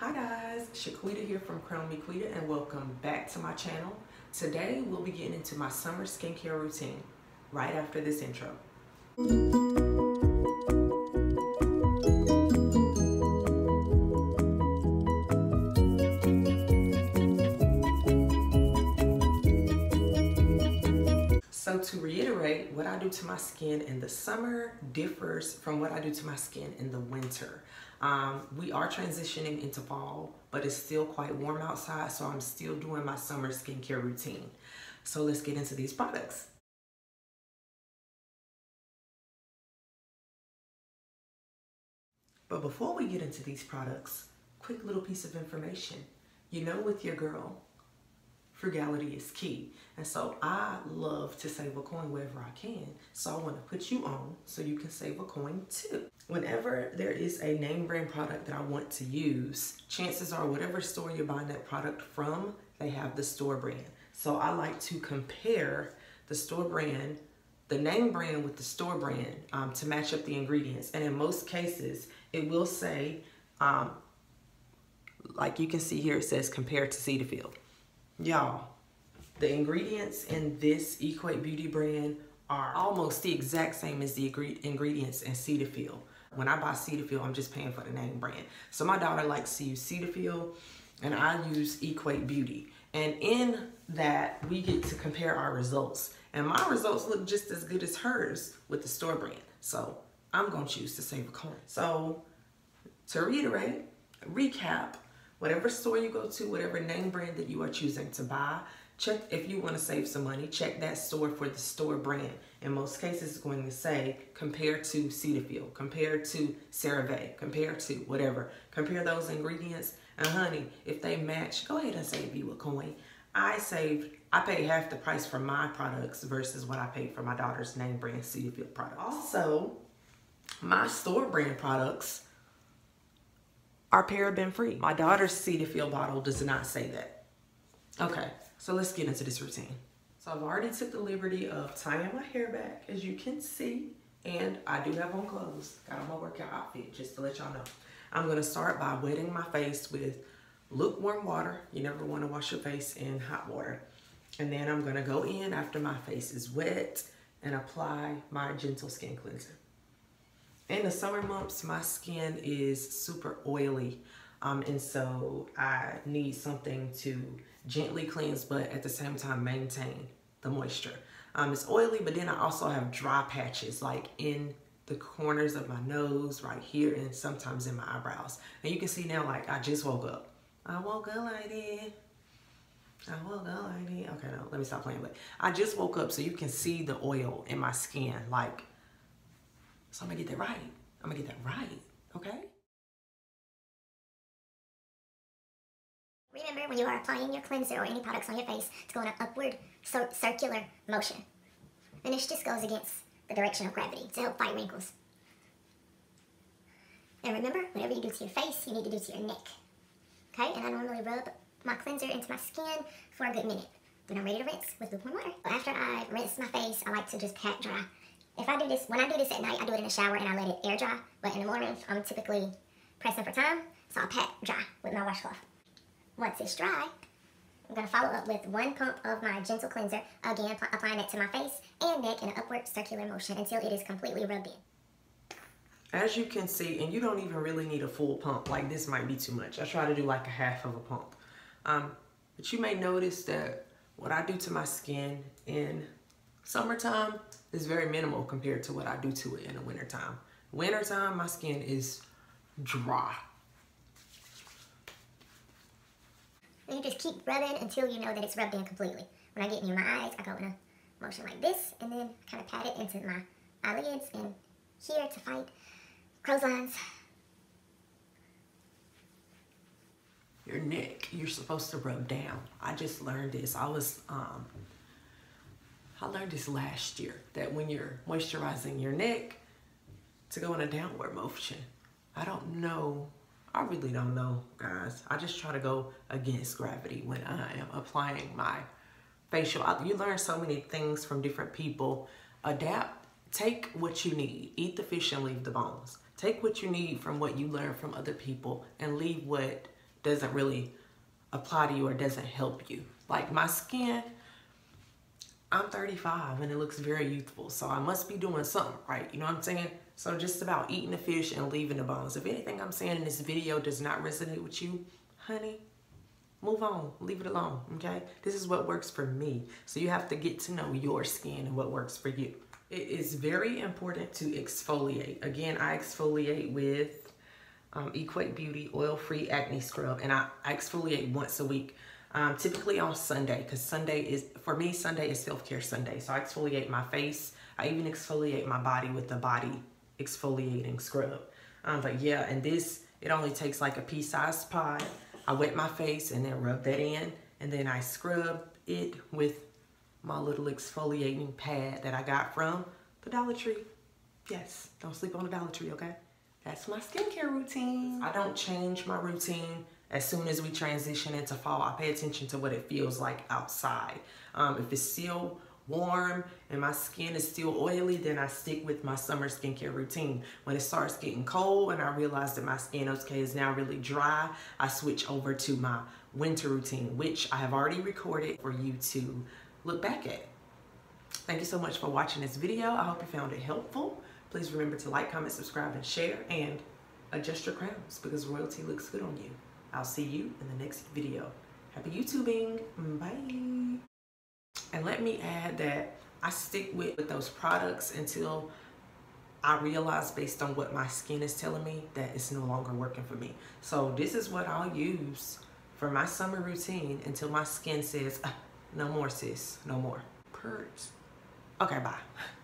Hi guys, Shequita here from Crown Me Quita and welcome back to my channel. Today we'll be getting into my summer skincare routine right after this intro. To reiterate, what I do to my skin in the summer differs from what I do to my skin in the winter. Um, we are transitioning into fall, but it's still quite warm outside, so I'm still doing my summer skincare routine. So let's get into these products. But before we get into these products, quick little piece of information. You know with your girl, frugality is key. And so I love to save a coin wherever I can. So I want to put you on so you can save a coin too. Whenever there is a name brand product that I want to use, chances are whatever store you're buying that product from, they have the store brand. So I like to compare the store brand, the name brand with the store brand um, to match up the ingredients. And in most cases, it will say, um, like you can see here, it says compared to Cetaphil. Y'all, the ingredients in this Equate Beauty brand are almost the exact same as the ingredients in Cetaphil. When I buy Cetaphil, I'm just paying for the name brand. So my daughter likes to use Cetaphil and I use Equate Beauty. And in that, we get to compare our results. And my results look just as good as hers with the store brand. So I'm gonna choose to save a coin. So to reiterate, recap, Whatever store you go to, whatever name brand that you are choosing to buy, check if you want to save some money, check that store for the store brand. In most cases, it's going to say compared to Cetaphil, compared to CeraVe, compared to whatever. Compare those ingredients. And honey, if they match, go ahead and save you a coin. I saved, I paid half the price for my products versus what I paid for my daughter's name brand Cetaphil product. Also, my store brand products, are paraben free. My daughter's Cetaphil bottle does not say that. Okay, so let's get into this routine. So I've already took the liberty of tying my hair back, as you can see, and I do have on clothes. Got on my workout outfit, just to let y'all know. I'm gonna start by wetting my face with lukewarm water. You never wanna wash your face in hot water. And then I'm gonna go in after my face is wet and apply my gentle skin cleanser in the summer months, my skin is super oily. Um, and so I need something to gently cleanse, but at the same time maintain the moisture. Um, it's oily, but then I also have dry patches like in the corners of my nose, right here, and sometimes in my eyebrows. And you can see now, like, I just woke up. I woke up like. I woke up like. Okay, no, let me stop playing. But I just woke up so you can see the oil in my skin. Like, so I'm gonna get that right. I'm gonna get that right, okay? Remember when you are applying your cleanser or any products on your face to go in an upward so circular motion. And this just goes against the direction of gravity to help fight wrinkles. And remember, whatever you do to your face, you need to do to your neck. Okay, and I normally rub my cleanser into my skin for a good minute. Then I'm ready to rinse with lukewarm water. After I rinse my face, I like to just pat dry if I do this, when I do this at night, I do it in the shower and I let it air dry. But in the morning, I'm typically pressing for time, so I'll pat dry with my washcloth. Once it's dry, I'm going to follow up with one pump of my gentle cleanser, again applying it to my face and neck in an upward circular motion until it is completely rubbed in. As you can see, and you don't even really need a full pump, like this might be too much. I try to do like a half of a pump. Um, but you may notice that what I do to my skin in summertime is very minimal compared to what I do to it in the wintertime. Wintertime, my skin is dry. And you just keep rubbing until you know that it's rubbed in completely. When I get near my eyes, I go in a motion like this and then kind of pat it into my eyelids and here to fight crow's lines. Your neck, you're supposed to rub down. I just learned this. I was um, I learned this last year that when you're moisturizing your neck to go in a downward motion. I don't know. I really don't know, guys. I just try to go against gravity when I am applying my facial. You learn so many things from different people. Adapt. Take what you need. Eat the fish and leave the bones. Take what you need from what you learn from other people and leave what doesn't really apply to you or doesn't help you. Like my skin, I'm 35 and it looks very youthful. So I must be doing something right. You know what I'm saying? So just about eating the fish and leaving the bones. If anything I'm saying in this video does not resonate with you, honey, move on, leave it alone, okay? This is what works for me. So you have to get to know your skin and what works for you. It is very important to exfoliate. Again, I exfoliate with um, Equate Beauty Oil-Free Acne Scrub and I, I exfoliate once a week um, typically on Sunday because Sunday is, for me, Sunday is self-care Sunday. So I exfoliate my face. I even exfoliate my body with the body exfoliating scrub. Um, but yeah, and this, it only takes like a pea-sized pod. I wet my face and then rub that in. And then I scrub it with my little exfoliating pad that I got from the Dollar Tree. Yes, don't sleep on the Dollar Tree, okay? That's my skincare routine. I don't change my routine as soon as we transition into fall, I pay attention to what it feels like outside. Um, if it's still warm and my skin is still oily, then I stick with my summer skincare routine. When it starts getting cold and I realize that my skin, okay, is now really dry, I switch over to my winter routine, which I have already recorded for you to look back at. Thank you so much for watching this video. I hope you found it helpful. Please remember to like, comment, subscribe, and share, and adjust your crowns because royalty looks good on you. I'll see you in the next video. Happy YouTubing. Bye. And let me add that I stick with, with those products until I realize based on what my skin is telling me that it's no longer working for me. So this is what I'll use for my summer routine until my skin says, ah, no more sis, no more. Purge. Okay, bye.